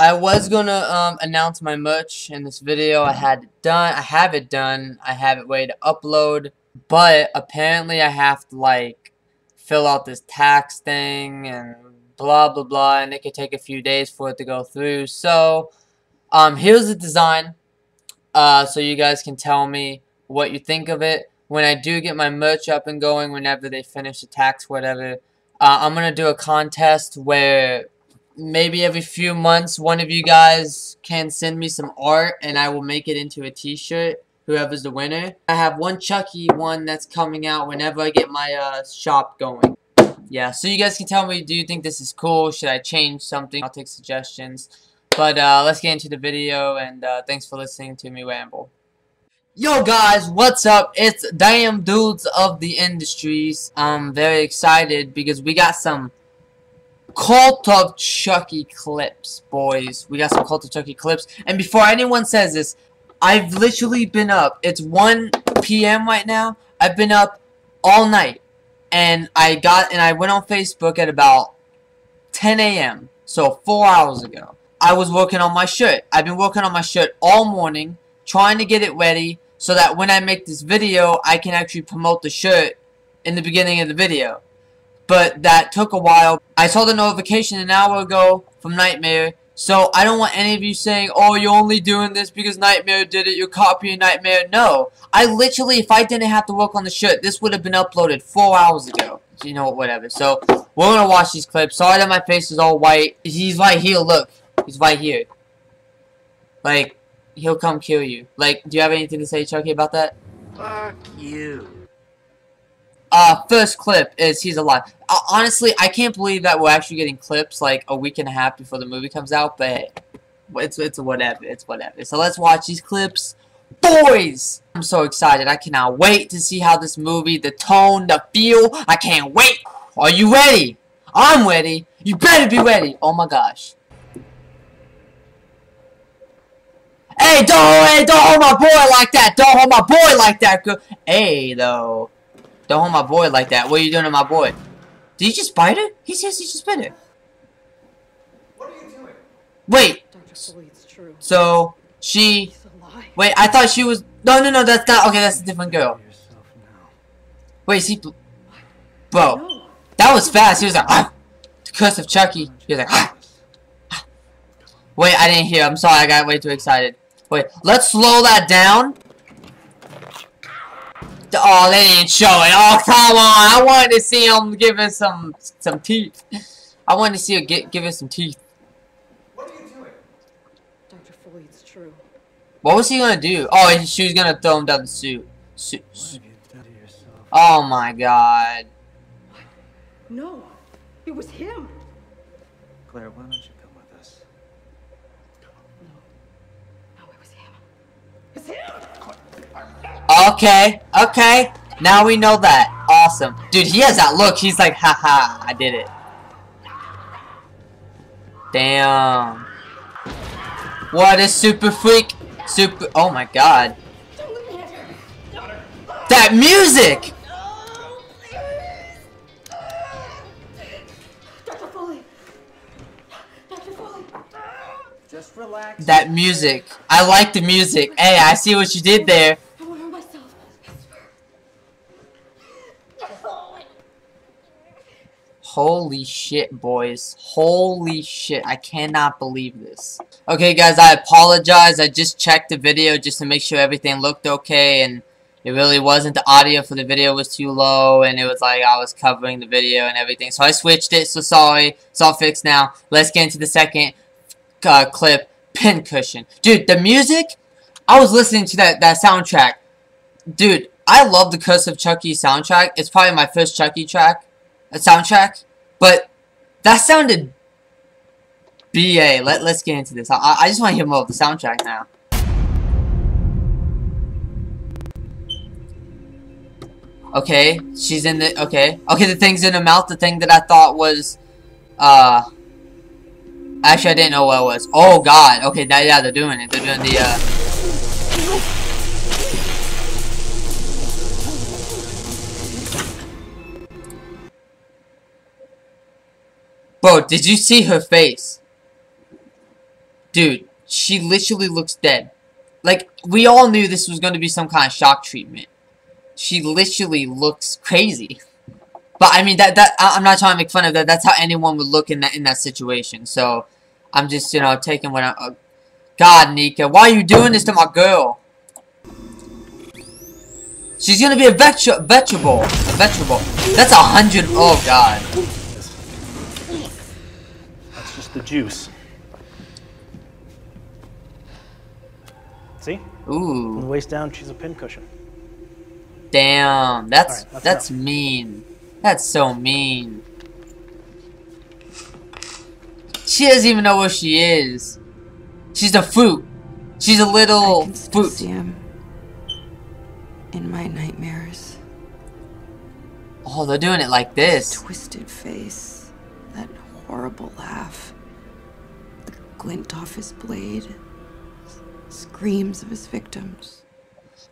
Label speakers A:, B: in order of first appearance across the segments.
A: I was gonna um, announce my merch in this video. I had done. I have it done. I have it ready to upload. But apparently I have to like fill out this tax thing and blah blah blah and it could take a few days for it to go through. So um here's the design. Uh so you guys can tell me what you think of it. When I do get my merch up and going whenever they finish the tax whatever, uh, I'm gonna do a contest where maybe every few months one of you guys can send me some art and I will make it into a t-shirt whoever's the winner. I have one Chucky one that's coming out whenever I get my uh, shop going. Yeah, so you guys can tell me, do you think this is cool? Should I change something? I'll take suggestions. But uh, let's get into the video and uh, thanks for listening to me ramble. Yo guys, what's up? It's Damn Dudes of the Industries. I'm very excited because we got some Cult of Chucky clips, boys. We got some Cult of Chucky clips. And before anyone says this, I've literally been up. It's 1 p.m. right now. I've been up all night. And I got and I went on Facebook at about 10 a.m. So 4 hours ago. I was working on my shirt. I've been working on my shirt all morning, trying to get it ready so that when I make this video, I can actually promote the shirt in the beginning of the video but that took a while. I saw the notification an hour ago from Nightmare, so I don't want any of you saying, oh, you're only doing this because Nightmare did it, you're copying Nightmare. No. I literally, if I didn't have to work on the shirt, this would have been uploaded four hours ago. You know, whatever. So, we're gonna watch these clips. Sorry that my face is all white. He's right here, look. He's right here. Like, he'll come kill you. Like, do you have anything to say, Chucky, about that?
B: Fuck you.
A: Uh, first clip is he's alive. Uh, honestly, I can't believe that we're actually getting clips like a week and a half before the movie comes out, but it's it's whatever. It's whatever. So let's watch these clips. Boys! I'm so excited. I cannot wait to see how this movie, the tone, the feel, I can't wait. Are you ready? I'm ready. You better be ready. Oh my gosh. Hey, don't, hey, don't hold my boy like that. Don't hold my boy like that. girl. Hey, though. Don't hold my boy like that. What are you doing to my boy? Did he just bite it? He says he just bit her.
B: What are you doing?
A: Wait.
C: Dr. Foley, it's true.
A: So, she... Wait, I thought she was... No, no, no, that's not... Okay, that's a different girl. Wait, see... Bro, that was fast. He was like, ah! The curse of Chucky. He was like, ah! ah. Wait, I didn't hear. I'm sorry, I got way too excited. Wait, let's slow that down. Oh, they didn't show it. Oh, come on. I wanted to see him give us some some teeth. I wanted to see him get, give us some teeth.
B: What are you doing?
C: Dr. Foley, it's true.
A: What was he gonna do? Oh, she was gonna throw him down the suit. Suit. suit. Oh my god.
C: No. It was him.
B: Claire, why don't you come with us?
C: No, it was him. It's him!
A: Okay, okay. Now we know that. Awesome. Dude, he has that look. He's like, haha, I did it. Damn. What a super freak. Super. Oh my god. That music! That music. I like the music. Hey, I see what you did there.
C: I won't hurt myself. I swear. Dr. Foley.
A: Holy shit, boys. Holy shit. I cannot believe this. Okay, guys, I apologize. I just checked the video just to make sure everything looked okay, and it really wasn't. The audio for the video was too low, and it was like I was covering the video and everything. So I switched it, so sorry. It's all fixed now. Let's get into the second uh, clip, Pincushion. Dude, the music, I was listening to that, that soundtrack. Dude, I love the Curse of Chucky soundtrack. It's probably my first Chucky track a soundtrack, but that sounded BA. Let, let's get into this. I, I just want to hear more of the soundtrack now. Okay, she's in the, okay. Okay, the thing's in her mouth, the thing that I thought was, uh, actually I didn't know what it was. Oh god, okay, that, yeah, they're doing it. They're doing the, uh, Bro, did you see her face? Dude, she literally looks dead. Like, we all knew this was going to be some kind of shock treatment. She literally looks crazy. But, I mean, that that I'm not trying to make fun of that. That's how anyone would look in that in that situation. So, I'm just, you know, taking what I... Uh, God, Nica, why are you doing this to my girl? She's gonna be a vegetable. Vegetable. Vegetable. That's a hundred. Oh, God.
D: That's just the juice. See? From the
A: Ooh.
D: waist down, she's a pincushion.
A: Damn. That's
D: Alright, that's
A: that's mean. That's so mean. She doesn't even know where she is. She's a fruit. She's a little I
E: can still
A: fruit.
E: see him in my nightmares.
A: Oh, they're doing it like
E: His
A: this.
E: twisted face, that horrible laugh, the glint off his blade, screams of his victims.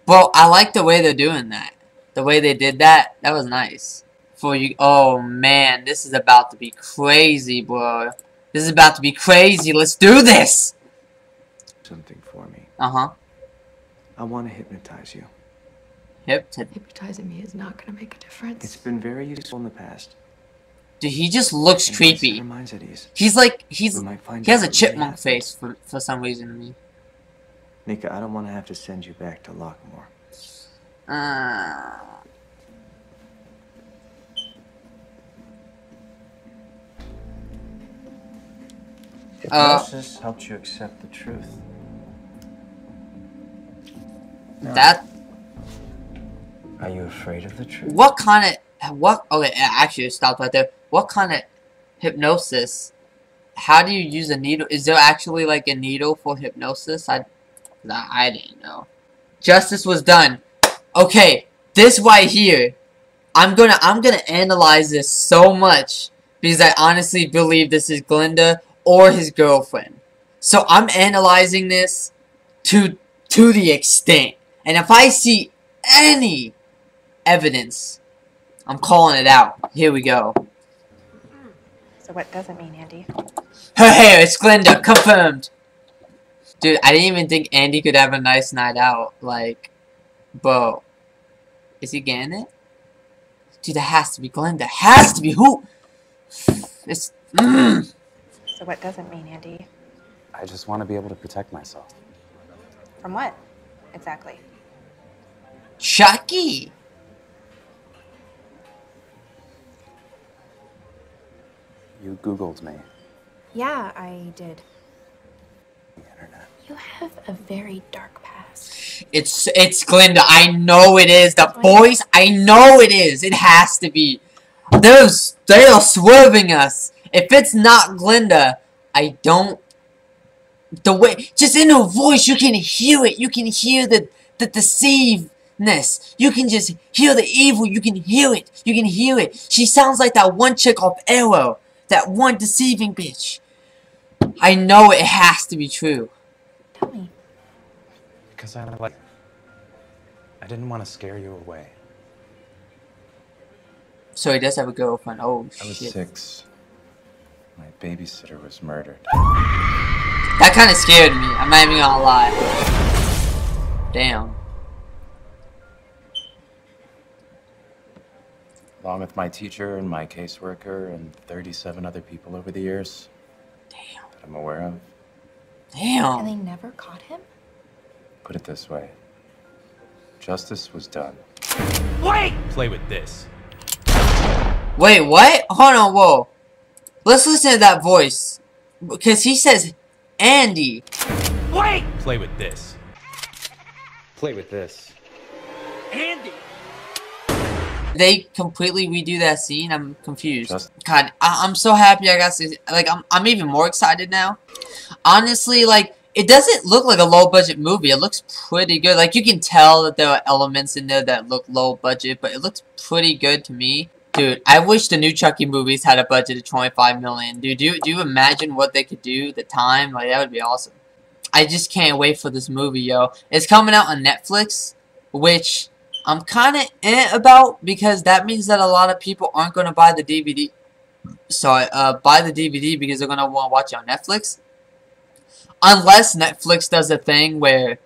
A: Well, I like the way they're doing that. The way they did that, that was nice. For you, oh man, this is about to be crazy, bro. This is about to be crazy. Let's do this.
B: Something for me.
A: Uh huh.
B: I want to hypnotize you.
A: Hip.
E: Hypnotizing me is not going to make a difference.
B: It's been very useful in the past.
A: Dude, he just looks
B: and once it
A: creepy.
B: reminds at ease.
A: He's like he's
B: We might find
A: he has a chipmunk face for for some reason to me.
B: Nica, I don't want to have to send you back to Lockmore.
A: Uh, Uh,
B: Hypnosis helps you accept the truth. Now,
A: that
B: Are you afraid of the truth?
A: what kind of what? Okay, actually, stop right there. What kind of hypnosis? How do you use a needle? Is there actually like a needle for hypnosis? I, I didn't know. Justice was done. Okay, this right here. I'm gonna I'm gonna analyze this so much because I honestly believe this is Glenda or his girlfriend. So I'm analyzing this to to the extent. And if I see any evidence, I'm calling it out. Here we go.
F: So what does it mean, Andy?
A: Her hair, it's Glenda, confirmed. Dude, I didn't even think Andy could have a nice night out. Like, bro, is he getting it? Dude, that has to be Glenda. Has to be who? It's mm.
F: So what does it mean, Andy?
G: I just want to be able to protect myself.
F: From what? Exactly.
A: Chucky.
G: You Googled me.
H: Yeah, I did.
G: The internet.
H: You have a very dark past.
A: It's it's Glenda. I know it is. The voice, I know it is. It has to be. They're they are swerving us. If it's not Glenda, I don't. The way, just in her voice, you can hear it. You can hear the the deceivedness. You can just hear the evil. You can hear it. You can hear it. She sounds like that one chick off Arrow. That one deceiving bitch. I know it has to be true.
H: Tell me.
G: Because I like. I didn't want to scare you away.
A: So he does have a girlfriend. Oh
G: I was
A: shit.
G: six. My babysitter was murdered.
A: That kind of scared me. I'm not even gonna lie. Damn.
G: Along with my teacher and my caseworker and 37 other people over the years
A: Damn.
G: that I'm aware of.
A: Damn.
H: And they never caught him?
G: Put it this way justice was done. Wait!
I: Play with this.
A: Wait, what? Hold on, whoa. Let's listen to that voice. Because he says Andy. Wait!
I: Play with this.
G: Play with this.
A: They completely redo that scene. I'm confused.
G: Just-
A: God, I I'm so happy I got to like I'm I'm even more excited now. Honestly, like it doesn't look like a low budget movie. It looks pretty good. Like you can tell that there are elements in there that look low budget, but it looks pretty good to me. Dude, I wish the new Chucky movies had a budget of 25 million. Dude, do do you imagine what they could do? The time, like that would be awesome. I just can't wait for this movie, yo. It's coming out on Netflix, which I'm kind of eh about because that means that a lot of people aren't going to buy the DVD. Sorry, uh, buy the DVD because they're going to want to watch it on Netflix. unless Netflix does a thing where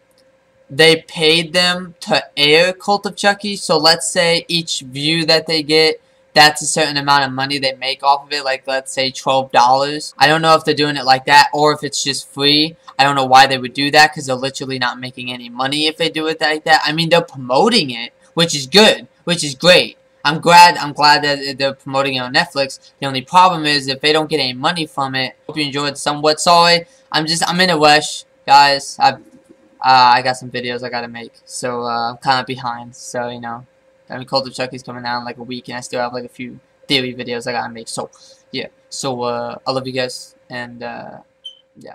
A: they paid them to air Cult of Chucky. So let's say each view that they get, that's a certain amount of money they make off of it. Like let's say $12. I don't know if they're doing it like that or if it's just free. I don't know why they would do that because they're literally not making any money if they do it like that. I mean, they're promoting it, which is good, which is great. I'm glad I'm glad that they're promoting it on Netflix. The only problem is if they don't get any money from it. Hope you enjoyed somewhat. Sorry, I'm just I'm in a rush, guys. I've uh, I got some videos I gotta make, so uh, I'm kind of behind. So you know, I mean, Cult of Chucky's coming out in like a week, and I still have like a few theory videos I gotta make. So yeah, so uh, I love you guys, and uh, yeah.